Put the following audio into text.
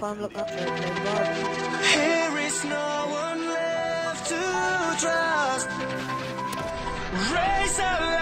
time look up. Here is no one left to trust. Raise a.